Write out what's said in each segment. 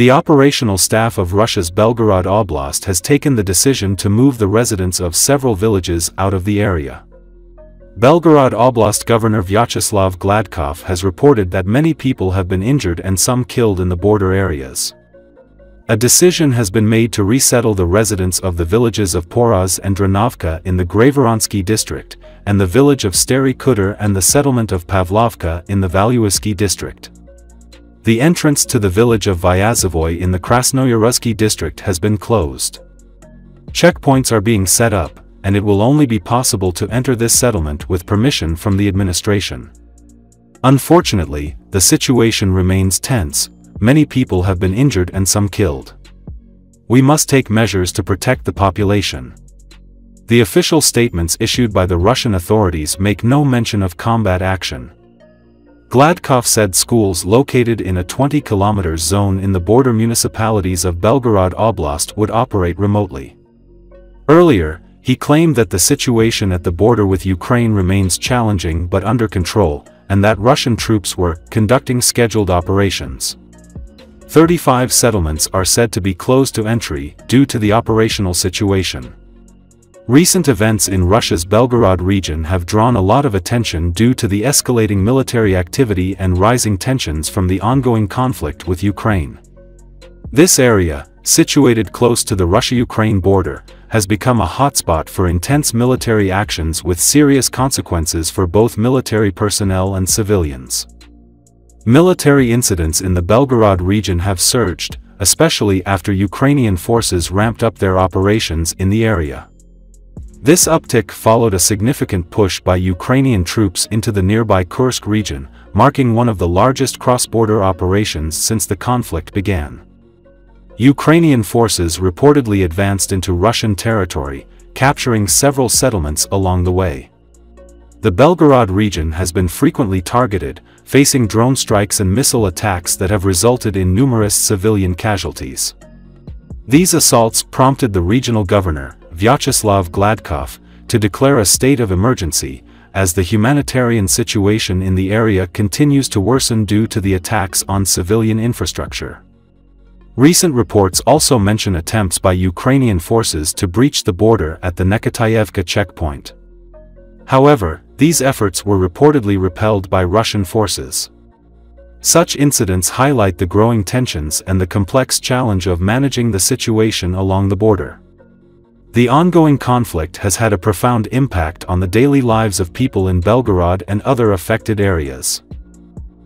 The operational staff of Russia's Belgorod Oblast has taken the decision to move the residents of several villages out of the area. Belgorod Oblast Governor Vyacheslav Gladkov has reported that many people have been injured and some killed in the border areas. A decision has been made to resettle the residents of the villages of Poroz and Dronovka in the Graivoronsky district, and the village of Stary Kutter and the settlement of Pavlovka in the Valuisky district. The entrance to the village of Vyazovoy in the Krasnoyaruzky district has been closed. Checkpoints are being set up, and it will only be possible to enter this settlement with permission from the administration. Unfortunately, the situation remains tense, many people have been injured and some killed. We must take measures to protect the population. The official statements issued by the Russian authorities make no mention of combat action. Gladkov said schools located in a 20 km zone in the border municipalities of Belgorod Oblast would operate remotely. Earlier, he claimed that the situation at the border with Ukraine remains challenging but under control, and that Russian troops were conducting scheduled operations. 35 settlements are said to be closed to entry due to the operational situation. Recent events in Russia's Belgorod region have drawn a lot of attention due to the escalating military activity and rising tensions from the ongoing conflict with Ukraine. This area, situated close to the Russia-Ukraine border, has become a hotspot for intense military actions with serious consequences for both military personnel and civilians. Military incidents in the Belgorod region have surged, especially after Ukrainian forces ramped up their operations in the area. This uptick followed a significant push by Ukrainian troops into the nearby Kursk region, marking one of the largest cross-border operations since the conflict began. Ukrainian forces reportedly advanced into Russian territory, capturing several settlements along the way. The Belgorod region has been frequently targeted, facing drone strikes and missile attacks that have resulted in numerous civilian casualties. These assaults prompted the regional governor, Vyacheslav Gladkov, to declare a state of emergency, as the humanitarian situation in the area continues to worsen due to the attacks on civilian infrastructure. Recent reports also mention attempts by Ukrainian forces to breach the border at the Nekhoteyevka checkpoint. However, these efforts were reportedly repelled by Russian forces. Such incidents highlight the growing tensions and the complex challenge of managing the situation along the border. The ongoing conflict has had a profound impact on the daily lives of people in Belgorod and other affected areas.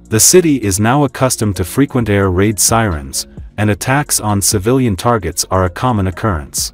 The city is now accustomed to frequent air raid sirens, and attacks on civilian targets are a common occurrence.